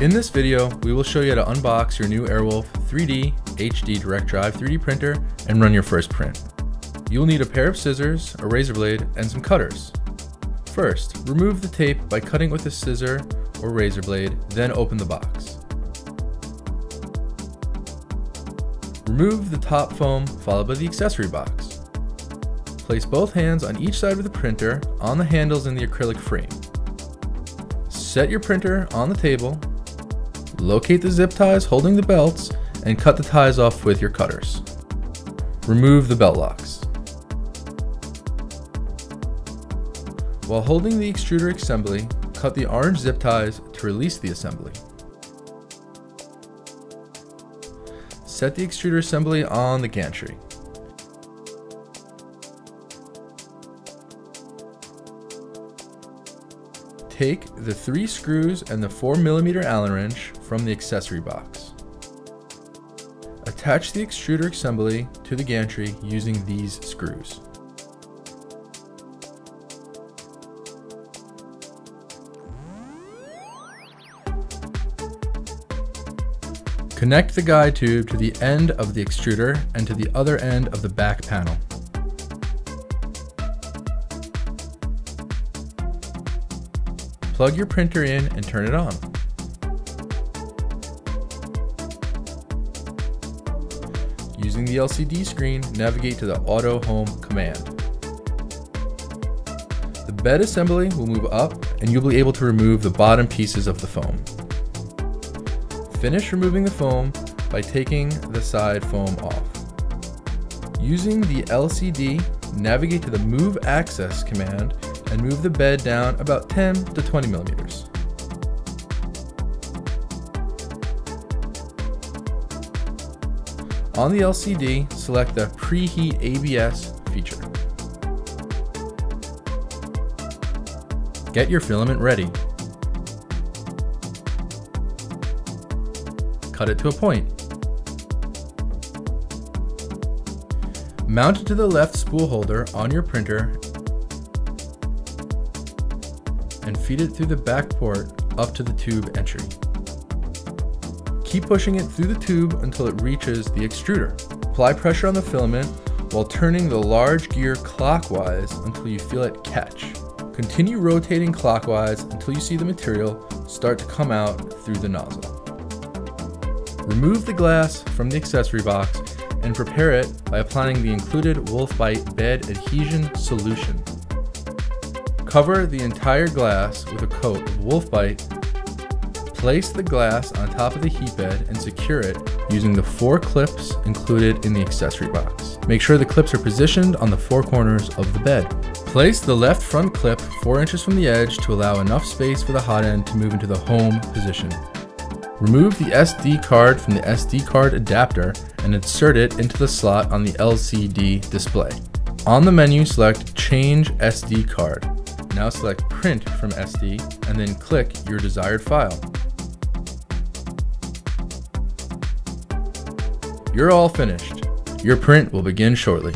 In this video, we will show you how to unbox your new Airwolf 3D HD Direct Drive 3D printer and run your first print. You will need a pair of scissors, a razor blade, and some cutters. First, remove the tape by cutting with a scissor or razor blade, then open the box. Remove the top foam followed by the accessory box. Place both hands on each side of the printer on the handles in the acrylic frame. Set your printer on the table, locate the zip ties holding the belts, and cut the ties off with your cutters. Remove the belt locks. While holding the extruder assembly, cut the orange zip ties to release the assembly. Set the extruder assembly on the gantry. Take the three screws and the 4mm Allen wrench from the accessory box. Attach the extruder assembly to the gantry using these screws. Connect the guide tube to the end of the extruder and to the other end of the back panel. Plug your printer in and turn it on. Using the LCD screen, navigate to the Auto Home command. The bed assembly will move up and you'll be able to remove the bottom pieces of the foam. Finish removing the foam by taking the side foam off. Using the LCD, navigate to the Move Axis command and move the bed down about 10 to 20 millimeters. On the LCD, select the Preheat ABS feature. Get your filament ready. cut it to a point. Mount it to the left spool holder on your printer and feed it through the back port up to the tube entry. Keep pushing it through the tube until it reaches the extruder. Apply pressure on the filament while turning the large gear clockwise until you feel it catch. Continue rotating clockwise until you see the material start to come out through the nozzle. Remove the glass from the accessory box and prepare it by applying the included Wolfbite bed adhesion solution. Cover the entire glass with a coat of Wolfbite. Place the glass on top of the heat bed and secure it using the four clips included in the accessory box. Make sure the clips are positioned on the four corners of the bed. Place the left front clip 4 inches from the edge to allow enough space for the hot end to move into the home position. Remove the SD card from the SD card adapter and insert it into the slot on the LCD display. On the menu, select Change SD card. Now select Print from SD and then click your desired file. You're all finished. Your print will begin shortly.